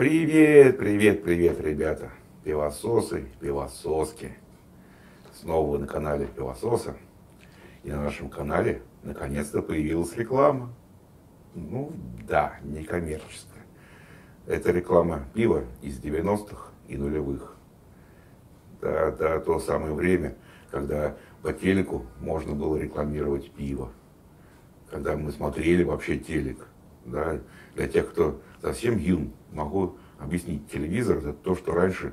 Привет, привет, привет, ребята. Пивососы, пивососки. Снова вы на канале Пивососа. И на нашем канале наконец-то появилась реклама. Ну, да, не коммерческая. Это реклама пива из 90-х и нулевых. Да, да, то самое время, когда по телеку можно было рекламировать пиво. Когда мы смотрели вообще телек. Да, для тех, кто совсем юн, могу объяснить. Телевизор это то, что раньше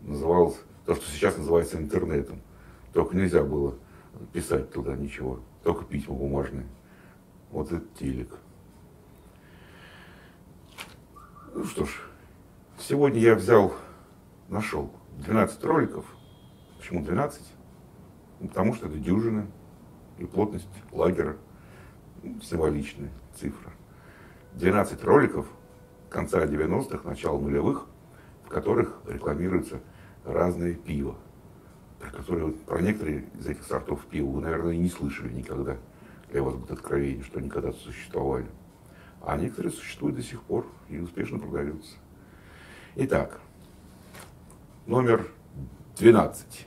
называлось, то, что сейчас называется интернетом. Только нельзя было писать туда ничего, только письма бумажные. Вот это телек. Ну что ж, сегодня я взял, нашел 12 роликов. Почему 12? Ну, потому что это дюжина и плотность лагера символичная цифра. 12 роликов конца 90-х, начала нулевых, в которых рекламируется разное пиво, про которые, про некоторые из этих сортов пива вы, наверное, и не слышали никогда. Для вас будет откровение, что они когда-то существовали. А некоторые существуют до сих пор и успешно продаются. Итак, номер 12.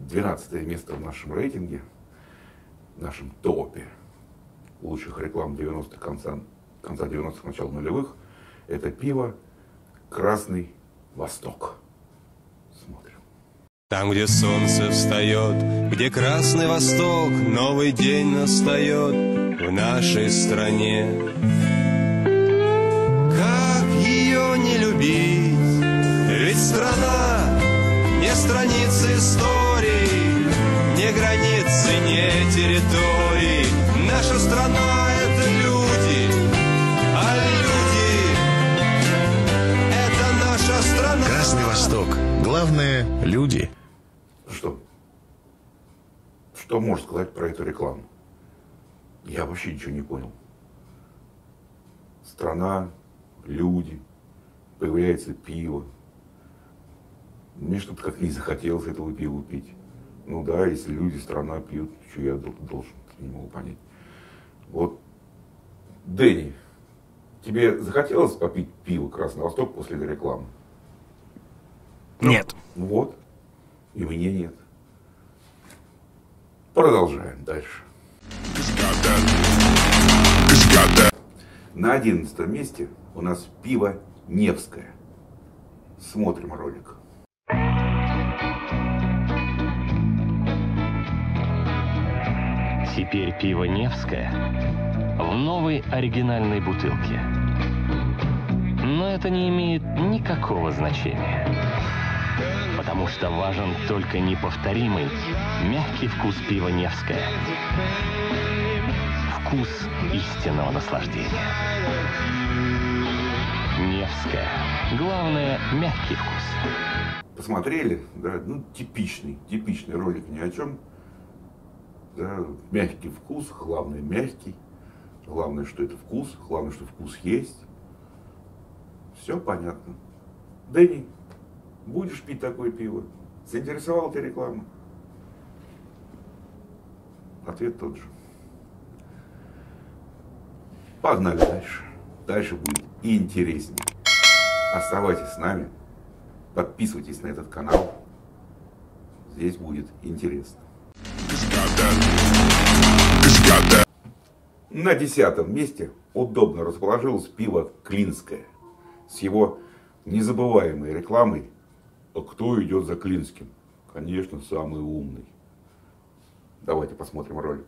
12 место в нашем рейтинге, в нашем топе лучших реклам 90-х, конца, конца 90-х, начала нулевых. Это пиво «Красный Восток». Смотрим. Там, где солнце встает, где Красный Восток, новый день настает в нашей стране. Как ее не любить? Ведь страна не страницы истории, не границы, не территории. Наша страна — Красный Восток. Главное – люди. Что? Что можно сказать про эту рекламу? Я вообще ничего не понял. Страна, люди, появляется пиво. Мне что-то как не захотелось этого пива пить. Ну да, если люди, страна пьют, что я дол- должен, не могу понять. Вот, Дэнни, тебе захотелось попить пиво Красный Восток после этой рекламы? Нет. Ну Вот. И мне нет. Продолжаем дальше. На одиннадцатом месте у нас пиво Невское. Смотрим ролик. Теперь пиво Невское в новой оригинальной бутылке. Но это не имеет никакого значения. Потому что важен только неповторимый, мягкий вкус пива Невское. Вкус истинного наслаждения. Невское. Главное, мягкий вкус. Посмотрели, да, ну, типичный, типичный ролик ни о чем. Да, мягкий вкус, главное мягкий. Главное, что это вкус, главное, что вкус есть. Все понятно. Дэнни, будешь пить такое пиво? Заинтересовала тебя реклама? Ответ тот же. Погнали дальше. Дальше будет интереснее. Оставайтесь с нами. Подписывайтесь на этот канал. Здесь будет интересно. На десятом месте удобно расположилось пиво Клинское с его незабываемой рекламой «А кто идет за Клинским?» Конечно, самый умный. Давайте посмотрим ролик.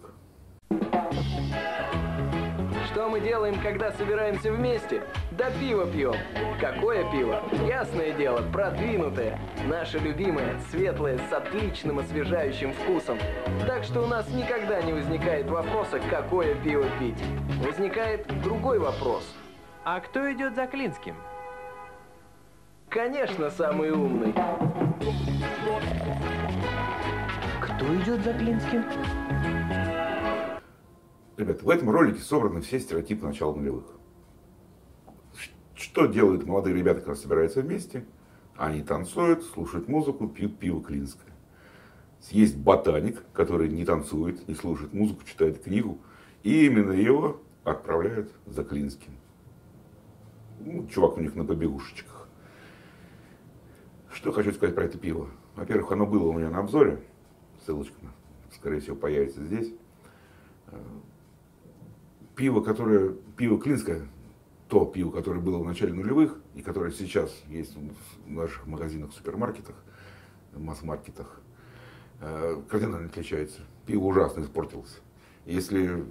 Что мы делаем, когда собираемся вместе? Да пиво пьем. Какое пиво? Ясное дело, продвинутое. Наше любимое, светлое, с отличным освежающим вкусом. Так что у нас никогда не возникает вопроса, какое пиво пить. Возникает другой вопрос. А кто идет за Клинским? Конечно, самый умный. Кто идет за Клинским? Ребята, в этом ролике собраны все стереотипы начала нулевых. Что делают молодые ребята, когда собираются вместе? Они танцуют, слушают музыку, пьют пиво клинское. Есть ботаник, который не танцует, не слушает музыку, читает книгу. И именно его отправляют за Клинским. Ну, чувак у них на побегушечках. Что хочу сказать про это пиво. Во-первых, оно было у меня на обзоре. Ссылочка, скорее всего, появится здесь. Э, пиво, которое, пиво Клинское, то пиво, которое было в начале нулевых и которое сейчас есть в наших магазинах, супермаркетах, масс-маркетах, э, кардинально отличается. Пиво ужасно испортилось. Если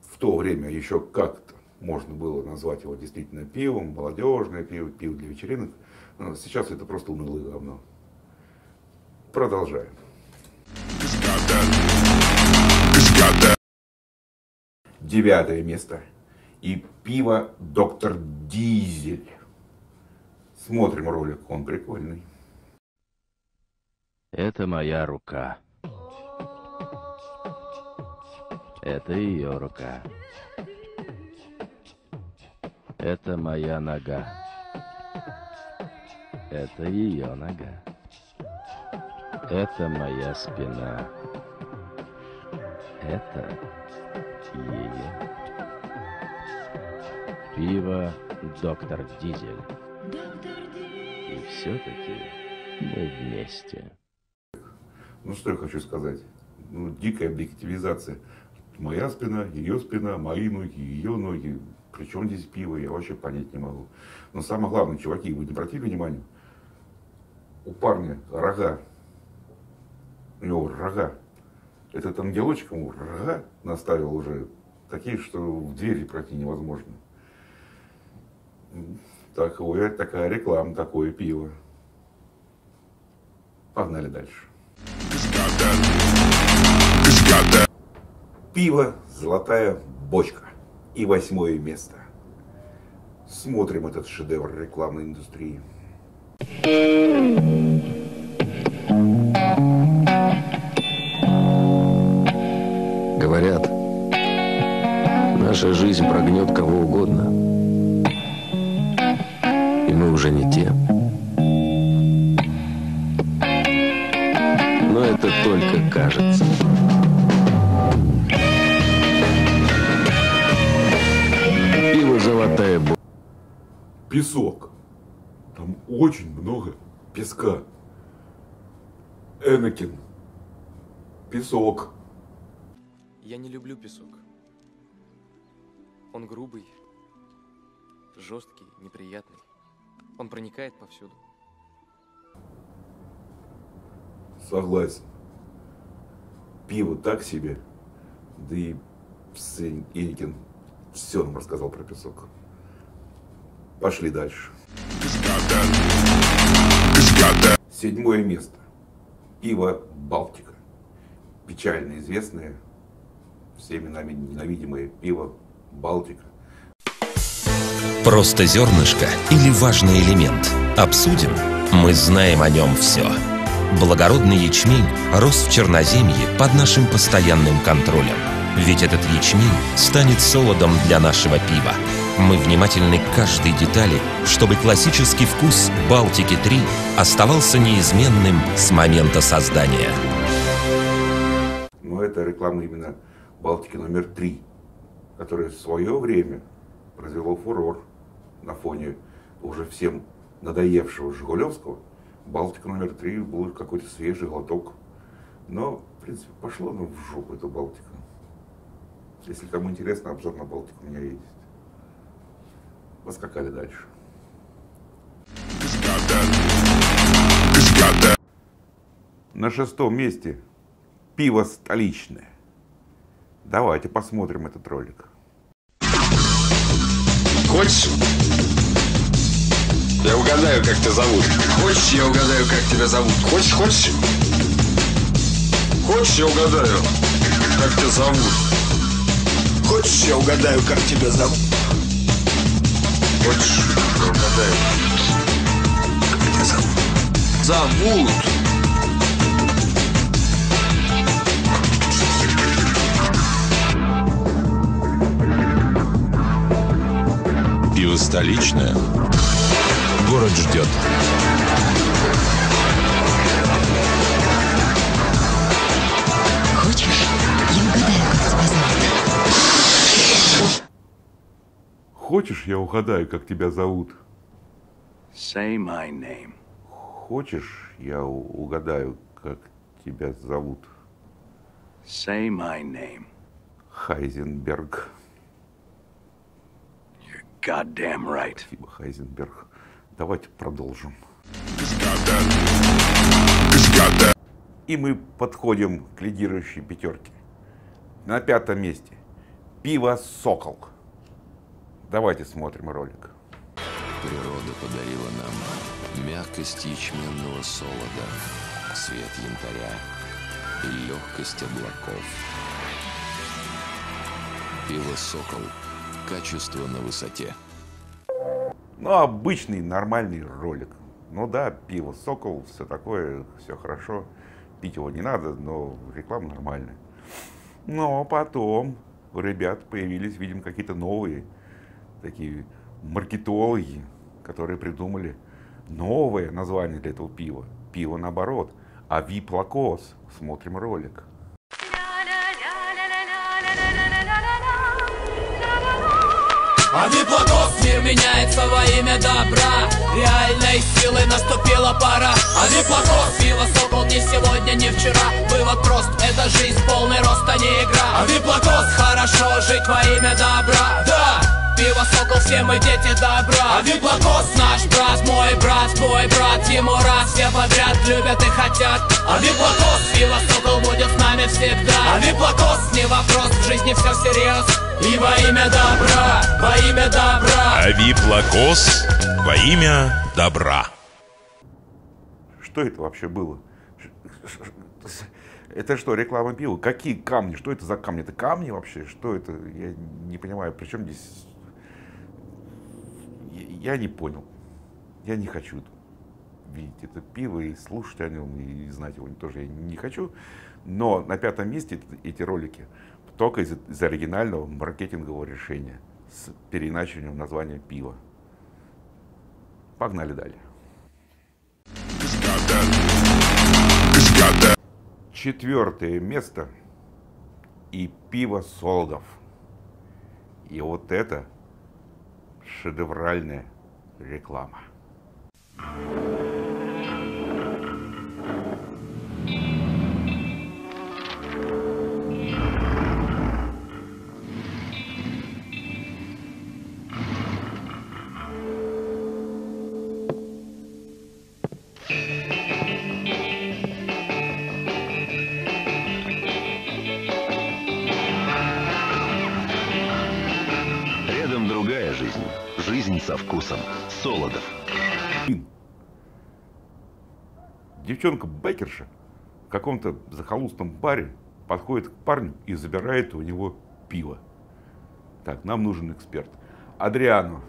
в то время еще как-то можно было назвать его действительно пивом, молодежное пиво, пиво для вечеринок, но сейчас это просто унылое говно. Продолжаем. Девятое место. И пиво «Доктор Дизель». Смотрим ролик, он прикольный. Это моя рука. Это ее рука. Это моя нога. Это ее нога. Это моя спина. Это ее. Пиво «Доктор Дизель». И все-таки мы вместе. Ну, что я хочу сказать. Ну, дикая объективизация. Моя спина, ее спина, мои ноги, ее ноги. Причем здесь пиво, я вообще понять не могу. Но самое главное, чуваки, вы не обратили внимания? У парня рога. У него рога. Этот ангелочек ему рога наставил уже такие, что в двери пройти невозможно. Такое, такая реклама, такое пиво. Погнали дальше. Пиво «Золотая бочка» и восьмое место. Смотрим этот шедевр рекламной индустрии. Наша жизнь прогнет кого угодно. И мы уже не те. Но это только кажется. Пиво «Золотая бочка». Песок. Там очень много песка. Энакин. Песок. Я не люблю песок. Он грубый, жесткий, неприятный. Он проникает повсюду. Согласен. Пиво так себе. Да и Сень Эникин все нам рассказал про песок. Пошли дальше. Седьмое место. Пиво Балтика. Печально известное, всеми нами ненавидимое пиво Балтика. Просто зернышко или важный элемент. Обсудим. Мы знаем о нем все. Благородный ячмень рос в Черноземье под нашим постоянным контролем. Ведь этот ячмень станет солодом для нашего пива. Мы внимательны к каждой детали, чтобы классический вкус «Балтики-3» оставался неизменным с момента создания. Но это реклама именно «Балтики номер 3» которое в свое время произвело фурор на фоне уже всем надоевшего Жигулевского, Балтика номер три был какой-то свежий глоток. Но, в принципе, пошло ну, в жопу эта Балтика. Если кому интересно, обзор на Балтику у меня есть. Поскакали дальше. На шестом месте пиво столичное. Давайте посмотрим этот ролик. Хочешь? Я угадаю, как тебя зовут. Хочешь, я угадаю, как тебя зовут. Хочешь, хочешь? Хочешь, я угадаю, как тебя зовут. Хочешь, я угадаю, как тебя зовут. Хочешь, я угадаю, как тебя зовут. Зовут. Пиво столичное. Город ждет. Хочешь, Хочешь, я угадаю, как тебя зовут? Say my name. Хочешь, я угадаю, как тебя зовут? Say my name. Хайзенберг. Goddamn right. Спасибо, Хайзенберг. Давайте продолжим. И мы подходим к лидирующей пятерке. На пятом месте. Пиво «Сокол». Давайте смотрим ролик. Природа подарила нам мягкость ячменного солода, цвет янтаря и легкость облаков. Пиво «Сокол». Качество на высоте. Ну, обычный, нормальный ролик. Ну да, пиво «Сокол», все такое, все хорошо. Пить его не надо, но реклама нормальная. Но потом у ребят появились, видимо, какие-то новые такие маркетологи, которые придумали новое название для этого пива. Пиво наоборот. А Вип. Смотрим ролик. Овип Локос мир меняется во имя добра. Реальной силы наступила пора. Овип Локос пиво сокол не сегодня, не вчера. Вывод прост, это жизнь полный рост, а не игра. Овип Локос хорошо жить во имя добра. Да! Пиво сокол, все мы дети добра Овип Локос наш брат, мой брат, твой брат Ему раз, все подряд любят и хотят Овип Локос, пиво сокол будет с нами всегда Овип Локос не вопрос, в жизни все всерьез И во имя добра, во имя добра Авиплакос во имя добра. Что это вообще было? Это что, реклама пива? Какие камни? Что это за камни? Это камни вообще? Что это? Я не понимаю. Причем здесь... Я не понял. Я не хочу видеть это пиво и слушать о нем, и знать его тоже я не хочу. Но на пятом месте эти ролики только из, из оригинального маркетингового решения с переиначиванием названия пива. Погнали далее. Четвертое место и пиво Солдов. И вот это шедевральная реклама. Рядом со вкусом. Солодов. Девчонка байкерша в каком-то захолустном баре подходит к парню и забирает у него пиво. Так, нам нужен эксперт. Адриано,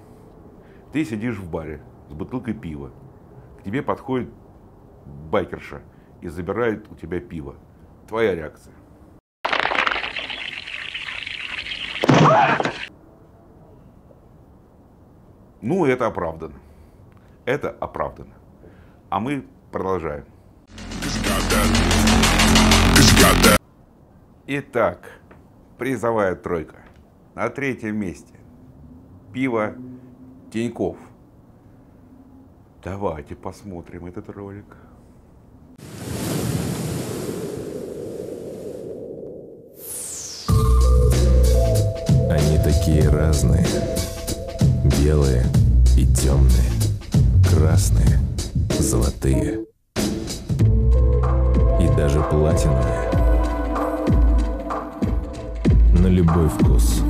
ты сидишь в баре с бутылкой пива. К тебе подходит байкерша и забирает у тебя пиво. Твоя реакция. Ну, это оправдано. Это оправдано. А мы продолжаем. Итак, призовая тройка. На третьем месте. Пиво Тиньков. Давайте посмотрим этот ролик. Они такие разные. Белые и темные. Красные, золотые. И даже платиновые. На любой вкус.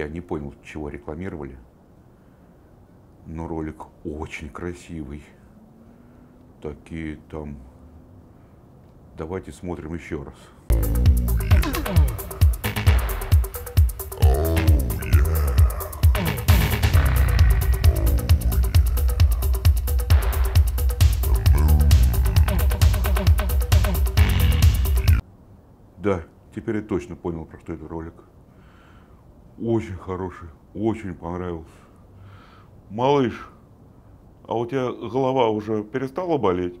Я не понял, чего рекламировали. Но ролик очень красивый. Такие там... Давайте смотрим еще раз. Да, теперь я точно понял, про что этот ролик. Очень хороший, очень понравился. Малыш, а у тебя голова уже перестала болеть?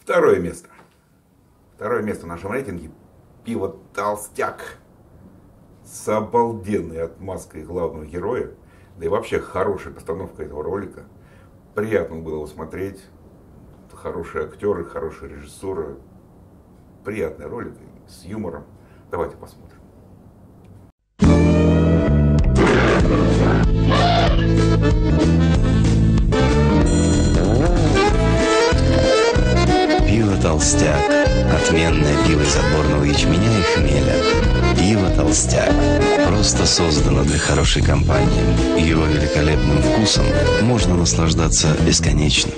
Второе место. Второе место в нашем рейтинге пиво «Толстяк» с обалденной отмазкой главного героя, да и вообще хорошая постановка этого ролика. Приятно было его смотреть. Хорошие актеры, хорошая режиссура. Приятный ролик с юмором. Давайте посмотрим. Пиво «Толстяк». Отменное пиво из отборного ячменя и хмеля. Пиво «Толстяк». Просто создано для хорошей компании. Его великолепным вкусом можно наслаждаться бесконечно.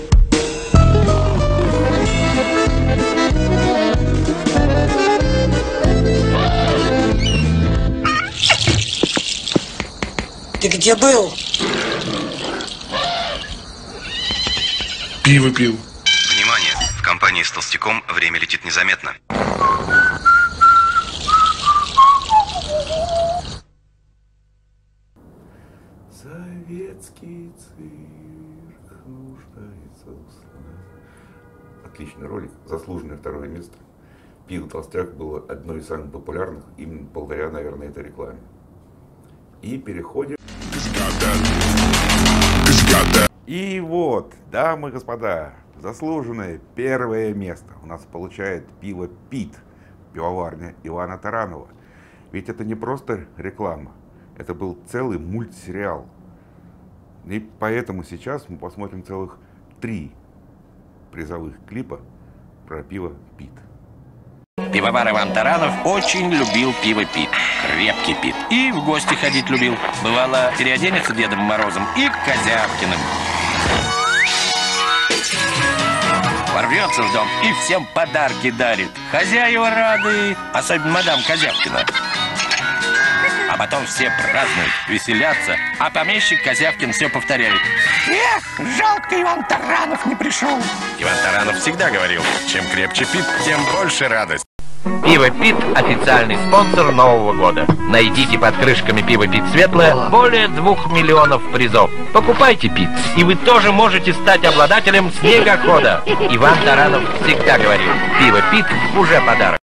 Ты где был? Пиво пил. Внимание! В компании с толстяком время летит незаметно. Советский цирк нуждается в. Отличный ролик, заслуженное второе место. Пиво «Толстяк» было одной из самых популярных именно благодаря, наверное, этой рекламе. И переходим... И вот, дамы и господа, заслуженное первое место у нас получает пиво «Пит», пивоварня Ивана Таранова. Ведь это не просто реклама, это был целый мультсериал. И поэтому сейчас мы посмотрим целых три призовых клипа про пиво «Пит». Пивовар Иван Таранов очень любил пиво Пит. Крепкий Пит. И в гости ходить любил. Бывало, переоденется Дедом Морозом и Козявкиным. Ворвется в дом и всем подарки дарит. Хозяева рады, особенно мадам Козявкина. А потом все празднуют, веселятся, а помещик Козявкин все повторяет. Эх, жалко Иван Таранов не пришел. Иван Таранов всегда говорил, чем крепче пит, тем больше радость. Пиво Пит – официальный спонсор Нового года. Найдите под крышками пива Пит Светлое более двух миллионов призов. Покупайте Пит, и вы тоже можете стать обладателем снегохода. Иван Таранов всегда говорил, пиво Пит уже подарок.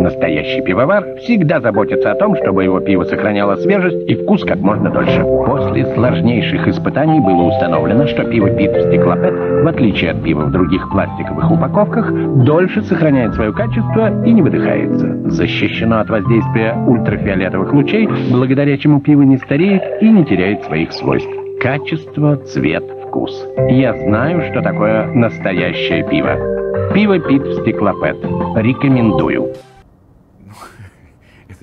Настоящий пивовар всегда заботится о том, чтобы его пиво сохраняло свежесть и вкус как можно дольше. После сложнейших испытаний было установлено, что пиво Пит в стеклопэт, в отличие от пива в других пластиковых упаковках, дольше сохраняет свое качество и не выдыхается. Защищено от воздействия ультрафиолетовых лучей, благодаря чему пиво не стареет и не теряет своих свойств. Качество, цвет, вкус. Я знаю, что такое настоящее пиво. Пиво Пит в стеклопэт. Рекомендую.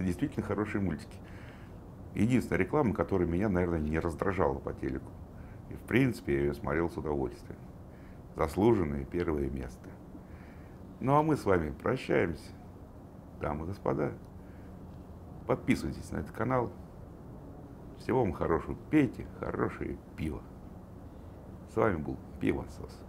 Действительно хорошие мультики. Единственная реклама, которая меня, наверное, не раздражала по телеку. И, в принципе, я ее смотрел с удовольствием. Заслуженное первое место. Ну, а мы с вами прощаемся. Дамы и господа, подписывайтесь на этот канал. Всего вам хорошего. Пейте хорошее пиво. С вами был Пивосос.